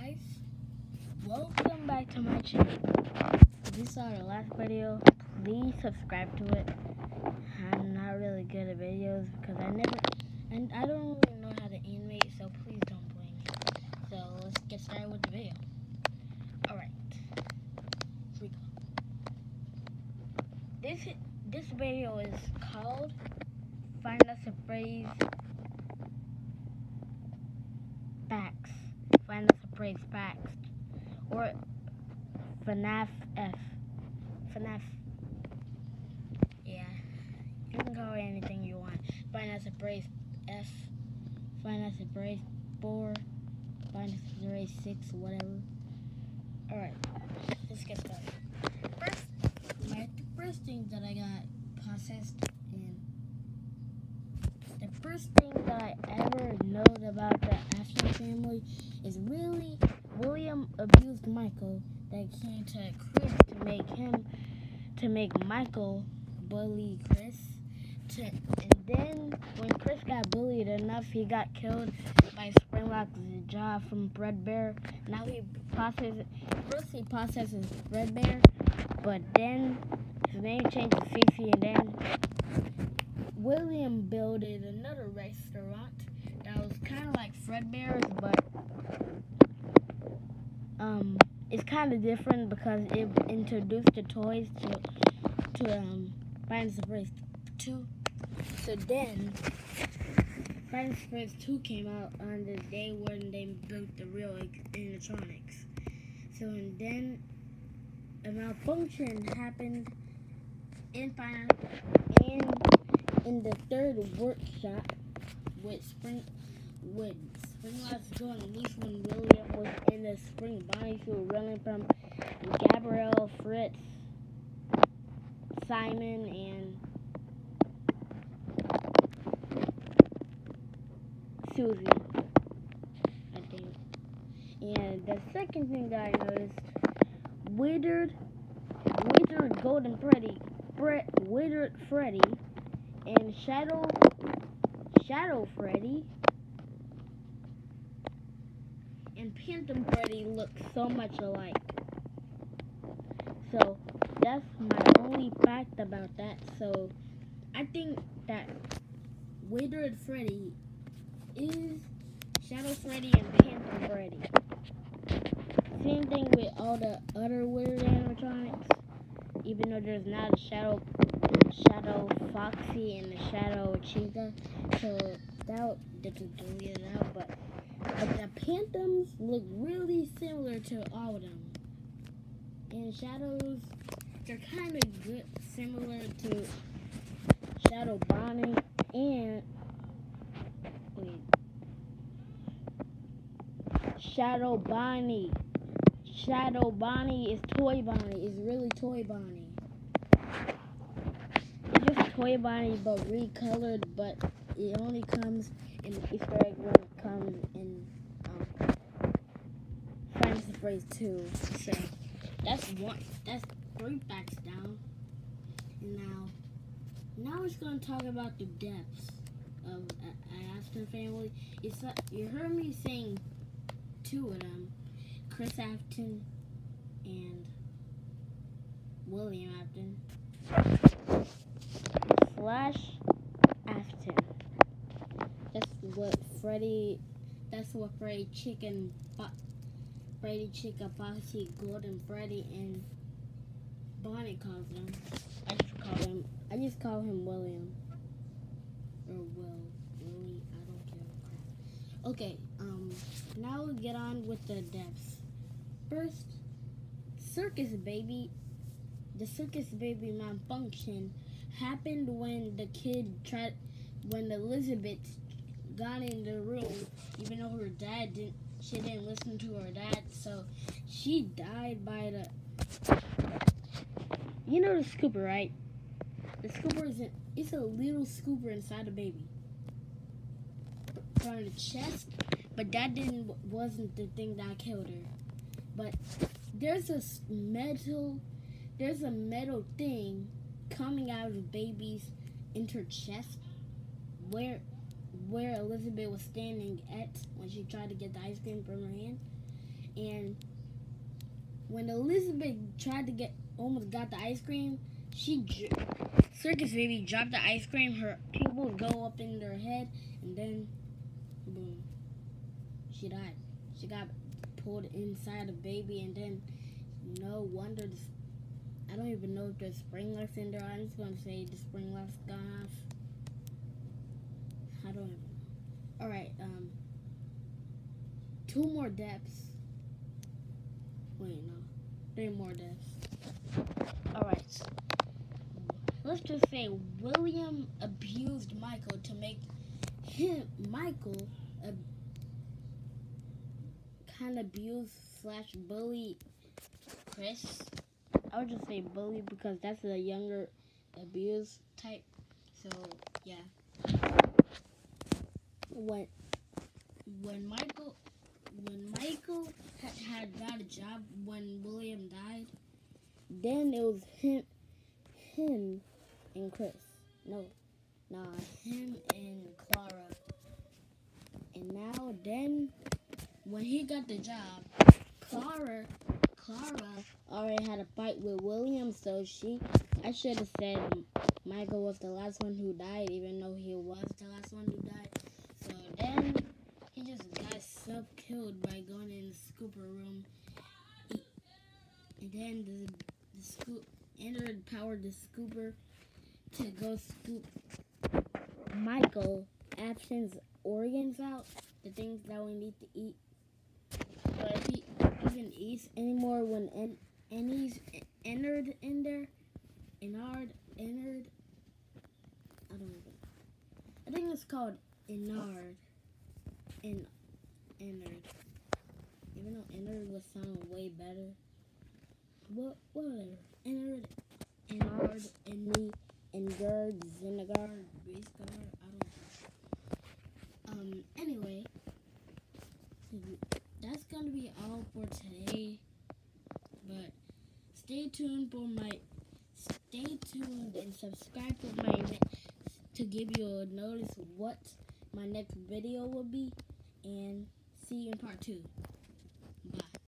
guys, welcome back to my channel. You saw the last video, please subscribe to it. I'm not really good at videos because I never, and I don't really know how to animate, so please don't blame me. So let's get started with the video. Alright, here we go. This, this video is called Find Us a Phrase Phrase Facts. Or FNAF F. FNAF. Yeah. You can call it anything you want. Find Us a Phrase F. Find Us a Phrase 4. Find Us a Phrase 6, whatever. Alright. Let's get started. First, my first thing that I got processed in the first thing that I ever know about the Afton family is really William abused Michael to Chris to make him to make Michael bully Chris to and then when Chris got bullied enough he got killed by Springlock's jaw from Fredbear. Now he processes first he processes Fredbear but then his name changed to Fifi and then William built another restaurant that was kind of like Fredbear's, but um, it's kind of different because it introduced the toys to to um Finance Race Two. So then, Finance Race Two came out on the day when they built the real animatronics. So and then a malfunction happened in Finance in in the third workshop with Spring with Springlock's going loose when William was in the spring body running from Gabrielle, Fritz, Simon, and Susie, I think. And the second thing that I noticed, Withered, Withered Golden Freddy, Fred, Withered Freddy, and Shadow Shadow Freddy and Phantom Freddy look so much alike. So that's my only fact about that. So I think that Withered Freddy is Shadow Freddy and Phantom Freddy. Same thing with all the other weird animatronics. Even though there's not a Shadow Shadow Foxy and the Shadow Chica. So that they can delete it but but look really similar to all of them. And Shadows, they're kind of good, similar to Shadow Bonnie and wait, Shadow Bonnie. Shadow Bonnie is Toy Bonnie. Is really Toy Bonnie. It's just Toy Bonnie but recolored, but it only comes in the Easter egg when it comes in um, Fantasy Phrase 2. So that's one. That's three facts down. Now, now we're going to talk about the deaths of uh, Afton family. It's uh, you heard me saying two of them, Chris Afton and William Afton. Slash Afton. That's what Freddy. That's what Freddy Chicken, Freddy Chicken Foxy, Golden Freddy, and Bonnie calls them. I just call him. I just call him William. Or Will. Willie. I don't care. Okay. Um. Now we get on with the deaths. First, Circus Baby. The Circus Baby malfunction happened when the kid tried when Elizabeth got in the room, even though her dad didn't, she didn't listen to her dad, so she died by the. You know the scooper, right? The scooper is a, it's a little scooper inside the baby from the chest, but that didn't wasn't the thing that killed her. But there's a metal, there's a metal thing coming out of the baby's inner chest where where Elizabeth was standing at when she tried to get the ice cream from her hand. And when Elizabeth tried to get almost got the ice cream, she circus baby dropped the ice cream. Her pupils go up in her head, and then boom, she died. She got pulled inside a baby, and then no wonder. The, I don't even know if there's sprinklers in there. I'm just gonna say the spring sprinklers gone off. I don't. All right. Um. Two more deaths. Wait, no. Three more deaths. All right. Let's just say William abused Michael to make him Michael a kind of abuse slash bully Chris. I would just say bully because that's a younger abuse type. So yeah. When when Michael when Michael had, had got a job when William died, then it was him him and Chris. No. Nah, him and Clara. And now then when he got the job, Clara Clara already had a fight with William, so she I should have said Michael was the last one who died, even though he was the last one who died. Then he just got self killed by going in the scooper room. And then the, the scoop entered powered the scooper to go scoop Michael Afton's organs out, the things that we need to eat. But if he even eats anymore when en Annie's entered in there, Ennard entered. I don't even. I think it's called Ennard. In Ennard. Even though Ennard would sound way better. What whatever. Ennard, Ennard, Enny, Engard, Zenagard, Basegard. I don't know. Um. Anyway, that's gonna be all for today. But stay tuned for my stay tuned and subscribe to my to give you a notice what my next video will be and see you in part two.